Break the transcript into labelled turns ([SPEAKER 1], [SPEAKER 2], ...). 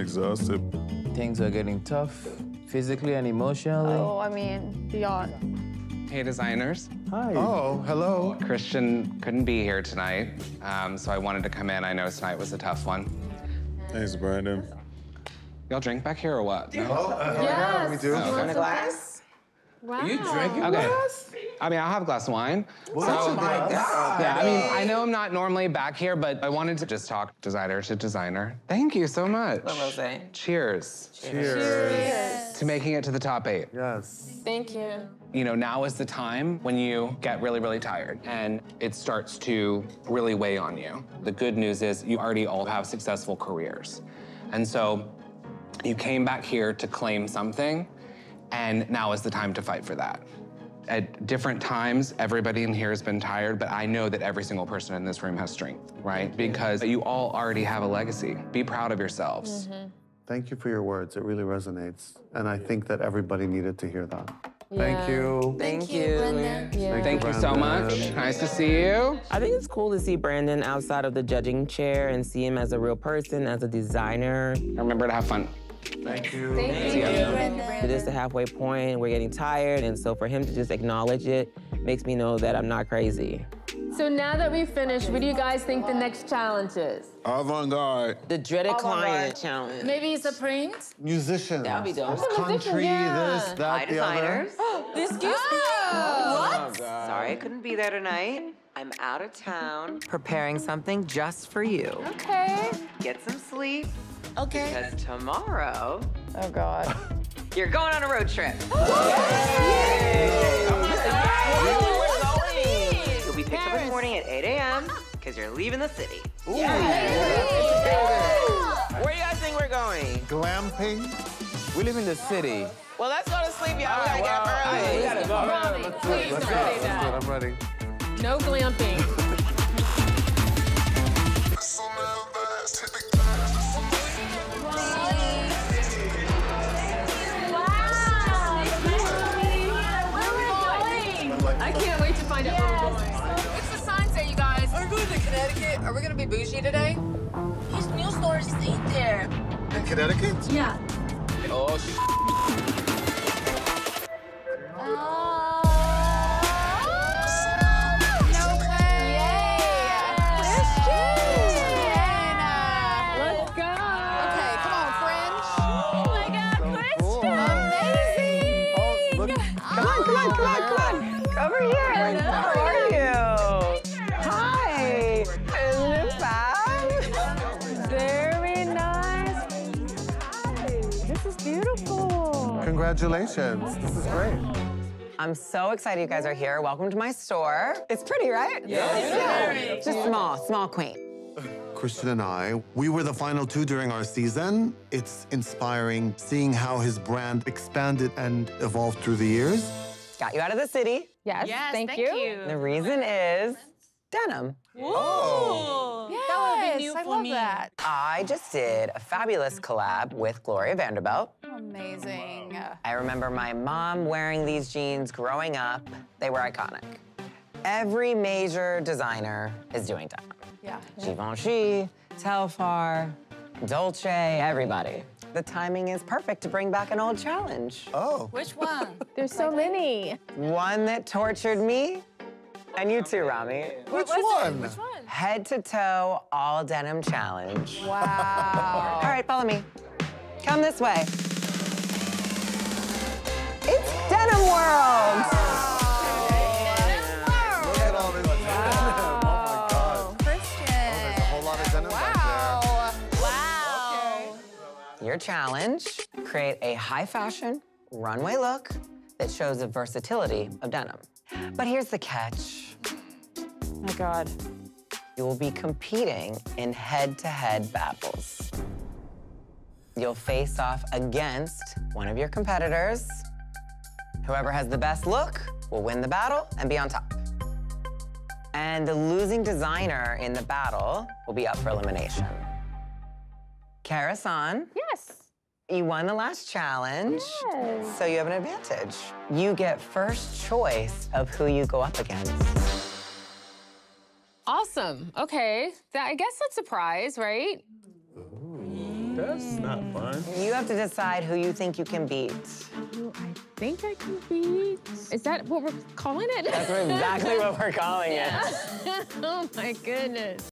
[SPEAKER 1] exhausted.
[SPEAKER 2] Things are getting tough, physically and emotionally.
[SPEAKER 3] Oh, I mean, beyond.
[SPEAKER 4] Hey, designers.
[SPEAKER 2] Hi.
[SPEAKER 1] Oh, hello.
[SPEAKER 4] Christian couldn't be here tonight, um, so I wanted to come in. I know tonight was a tough one.
[SPEAKER 1] Thanks, Brandon.
[SPEAKER 4] Y'all drink back here or what? No?
[SPEAKER 3] yes.
[SPEAKER 1] we do.
[SPEAKER 3] You want
[SPEAKER 4] Okay.
[SPEAKER 3] some glass? Wow.
[SPEAKER 2] You drinking
[SPEAKER 4] Okay.
[SPEAKER 2] with us?
[SPEAKER 4] I mean, I'll have a glass of wine.
[SPEAKER 2] Oh my God.
[SPEAKER 4] Yeah, I mean, I know I'm not normally back here, but I wanted to just talk designer to designer. Thank you so much.
[SPEAKER 5] Rosé.
[SPEAKER 4] Cheers
[SPEAKER 1] Cheers.
[SPEAKER 4] to making it to the top eight.
[SPEAKER 1] Yes.
[SPEAKER 3] Thank you.
[SPEAKER 4] You know, now is the time when you get really, really tired and it starts to really weigh on you. The good news is you already all have successful careers. And so you came back here to claim something, and now is the time to fight for that. At different times, everybody in here has been tired, but I know that every single person in this room has strength, right? Because you all already have a legacy. Be proud of yourselves.
[SPEAKER 6] Thank you for your words. It really resonates. And I think that everybody needed to hear that.
[SPEAKER 1] Thank you.
[SPEAKER 5] Thank you.
[SPEAKER 3] Yeah.
[SPEAKER 4] Thank you so much. Nice to see you.
[SPEAKER 5] I think it's cool to see Brandon outside of the judging chair and see him as a real person, as a designer.
[SPEAKER 4] Remember to have fun.
[SPEAKER 6] Thank you.
[SPEAKER 3] Thank you.
[SPEAKER 5] It is the halfway point. We're getting tired, and so for him to just acknowledge it makes me know that I'm not crazy.
[SPEAKER 7] So now that we've finished, what do you guys think the next challenge is?
[SPEAKER 1] Avant-garde.
[SPEAKER 5] The dreaded client challenge.
[SPEAKER 3] Maybe it's a print?
[SPEAKER 6] Musicians.
[SPEAKER 5] That'd be dope.
[SPEAKER 6] There's country,
[SPEAKER 7] yeah.
[SPEAKER 6] this, that, the other.
[SPEAKER 3] Excuse me? Oh. What?
[SPEAKER 8] Sorry I couldn't be there tonight. I'm out of town preparing something just for you.
[SPEAKER 7] Okay.
[SPEAKER 8] Get some sleep,
[SPEAKER 3] Okay.
[SPEAKER 8] because tomorrow
[SPEAKER 3] Oh, God.
[SPEAKER 8] you're going on a road trip. You'll be picked up in the morning at 8 a.m. because you're leaving the city.
[SPEAKER 5] Where do you guys think we're going?
[SPEAKER 6] Glamping.
[SPEAKER 2] We live in the city.
[SPEAKER 5] Well, let's go to sleep, y'all. We oh, gotta get up early.
[SPEAKER 2] we gotta go.
[SPEAKER 7] Rami, please don't say
[SPEAKER 6] Let's
[SPEAKER 7] go.
[SPEAKER 6] I'm ready.
[SPEAKER 7] No glamping.
[SPEAKER 3] Connecticut. Are we going to be bougie today? These new stores ain't there.
[SPEAKER 6] In Connecticut?
[SPEAKER 3] Yeah.
[SPEAKER 2] Oh, sh- oh.
[SPEAKER 3] No way.
[SPEAKER 7] Let's go.
[SPEAKER 3] Okay, come on, French.
[SPEAKER 7] Oh my God,
[SPEAKER 3] Amazing.
[SPEAKER 6] Oh, look.
[SPEAKER 8] Come on, come on, come on, come on. Over here.
[SPEAKER 7] This is beautiful.
[SPEAKER 6] Congratulations. This is great.
[SPEAKER 8] I'm so excited you guys are here. Welcome to my store. It's pretty, right? Yes. Yeah. Just small, small, quaint.
[SPEAKER 6] Christian and I, we were the final two during our season. It's inspiring seeing how his brand expanded and evolved through the years.
[SPEAKER 8] Got you out of the city.
[SPEAKER 7] Yes, yes thank, you.
[SPEAKER 8] The reason is denim.
[SPEAKER 3] Yes, I love that.
[SPEAKER 8] I just did a fabulous collab with Gloria Vanderbilt.
[SPEAKER 3] Amazing.
[SPEAKER 8] I remember my mom wearing these jeans growing up. They were iconic. Every major designer is doing denim.
[SPEAKER 3] Yeah.
[SPEAKER 8] Givenchy, Telfar, Dolce, everybody. The timing is perfect to bring back an old challenge.
[SPEAKER 6] Oh.
[SPEAKER 3] Which one?
[SPEAKER 7] There's so many.
[SPEAKER 8] One that tortured me, and you too, Rami.
[SPEAKER 6] Which one?
[SPEAKER 3] Which one?
[SPEAKER 8] Head to toe, all denim challenge.
[SPEAKER 3] Wow.
[SPEAKER 8] All right, follow me. Come this way. It's Denim World!
[SPEAKER 6] Look at all this denim. Oh my God.
[SPEAKER 3] Oh, Christian.
[SPEAKER 6] Oh, there's a whole lot of denim back
[SPEAKER 3] Wow. Wow.
[SPEAKER 8] Your challenge, create a high fashion runway look that shows the versatility of denim. But here's the catch.
[SPEAKER 3] my God.
[SPEAKER 8] You will be competing in head-to-head battles. You'll face off against one of your competitors. Whoever has the best look will win the battle and be on top. And the losing designer in the battle will be up for elimination. Kara
[SPEAKER 7] Saun.
[SPEAKER 8] You won the last challenge,
[SPEAKER 7] Yes.
[SPEAKER 8] so you have an advantage. You get first choice of who you go up against.
[SPEAKER 7] Awesome. Okay. That, I guess that's a prize, right?
[SPEAKER 1] That's not fun.
[SPEAKER 8] You have to decide who you think you can beat.
[SPEAKER 7] Who I think I can beat. Is that what we're calling it?
[SPEAKER 8] That's exactly what we're calling it.
[SPEAKER 7] oh my goodness.